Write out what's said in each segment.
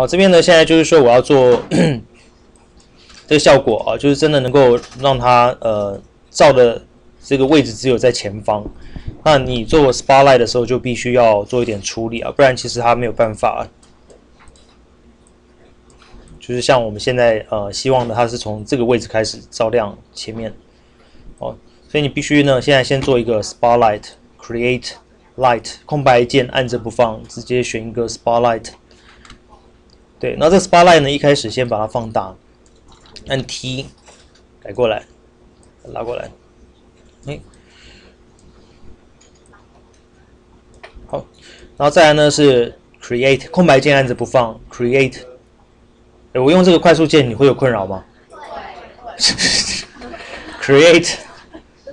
好，这边呢，现在就是说我要做 这个效果啊，就是真的能够让它呃照的这个位置只有在前方。那你做 spotlight 的时候就必须要做一点处理啊，不然其实它没有办法。就是像我们现在呃希望的，它是从这个位置开始照亮前面哦，所以你必须呢，现在先做一个 spotlight，create light，空白键按着不放，直接选一个 spotlight。对，那这 spotlight 呢，一开始先把它放大，按 T 改过来，拉过来，哎，好，然后再来呢是 create，空白键按着不放，create。哎，我用这个快速键你会有困扰吗？Create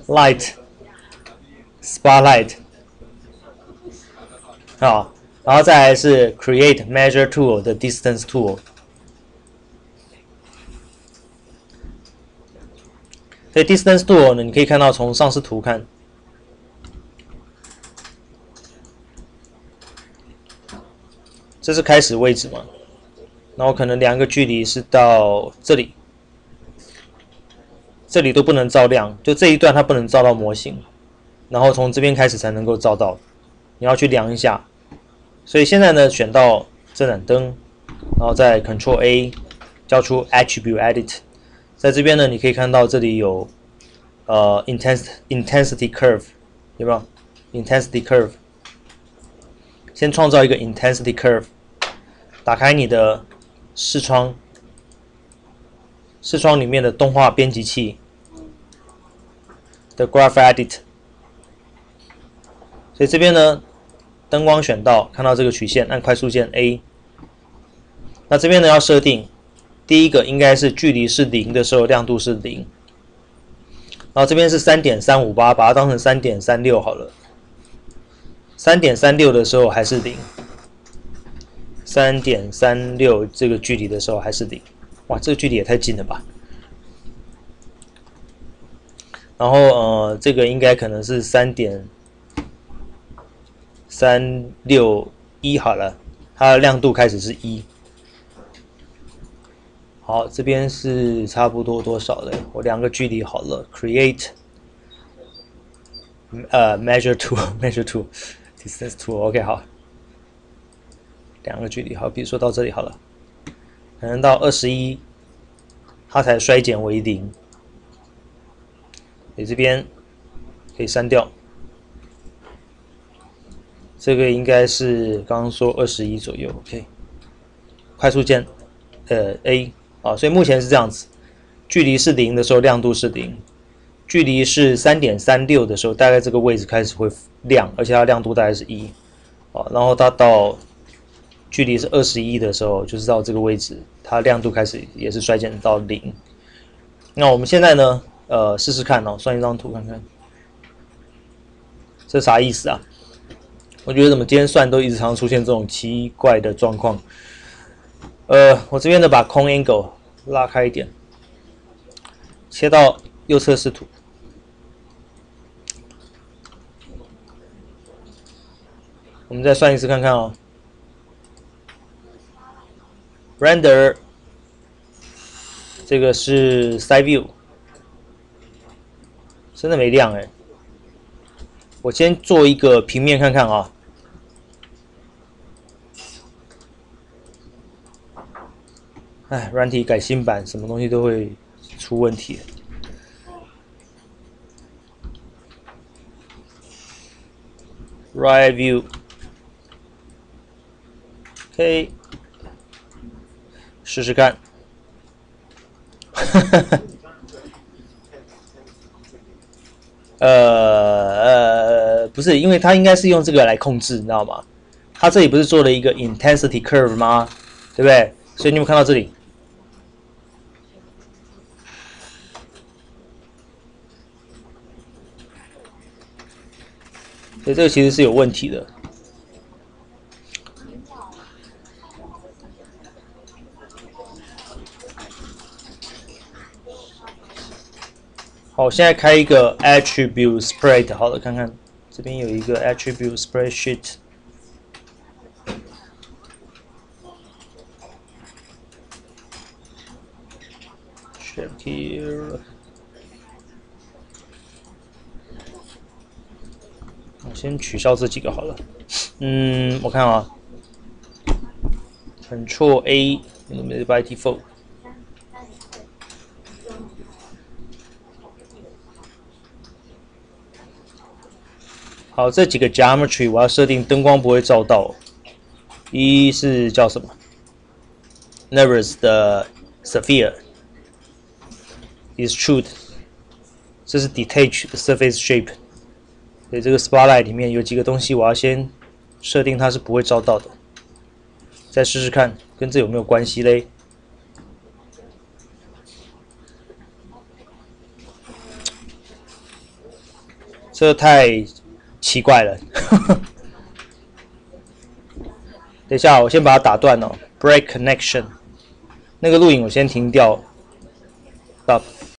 light spotlight 啊，然后再来是 Create Measure Tool 的 Distance Tool。这 Distance Tool 呢，你可以看到从上视图看，这是开始位置嘛？然后可能量个距离是到这里，这里都不能照亮，就这一段它不能照到模型，然后从这边开始才能够照到，你要去量一下。所以现在呢，选到这盏灯，然后再 Control A，叫出 Attribute Edit，在这边呢，你可以看到这里有呃 Intensity Intensity Curve，有没有？Intensity Curve，先创造一个 Intensity Curve，打开你的。视窗，视窗里面的动画编辑器的 Graph Edit，所以这边呢，灯光选到，看到这个曲线，按快速键 A。那这边呢要设定，第一个应该是距离是零的时候，亮度是零。然后这边是三点三五八，把它当成三点三六好了。三点三六的时候还是零。三点三六这个距离的时候还是零，哇，这个距离也太近了吧。然后呃，这个应该可能是三点三六一好了，它的亮度开始是一。好，这边是差不多多少的？我量个距离好了，create，呃，measure to，measure to，distance to，OK，好。两个距离好，比如说到这里好了，可能到二十一，它才衰减为零。你这边可以删掉，这个应该是刚刚说二十一左右，OK。快速键，呃 A 啊，所以目前是这样子，距离是零的时候亮度是零，距离是三点三六的时候，大概这个位置开始会亮，而且它亮度大概是一，啊，然后它到。距离是二十一的时候，就是到这个位置，它亮度开始也是衰减到零。那我们现在呢，呃，试试看哦，算一张图看看，这啥意思啊？我觉得怎么今天算都一直常出现这种奇怪的状况。呃，我这边呢把空 angle 拉开一点，切到右侧视图，我们再算一次看看哦。Render，这个是 Side View，真的没亮哎。我先做一个平面看看啊。哎，软体改新版，什么东西都会出问题。Right View，OK。试试看，呃呃，不是，因为它应该是用这个来控制，你知道吗？它这里不是做了一个 intensity curve 吗？对不对？所以你们看到这里，这个其实是有问题的。好，现在开一个 attribute spread，好的，看看这边有一个 attribute spreadsheet，here。我先取消这几个好了。嗯，我看啊，Control A，Limit by default。好，这几个 geometry 我要设定灯光不会照到。一是叫什么？Nervous 的 Sphere is truth，这是 detached surface shape。所以这个 spotlight 里面有几个东西，我要先设定它是不会照到的。再试试看，跟这有没有关系嘞？这太奇怪了。等一下，我先把它打断哦。Break connection，那个录影我先停掉。Stop。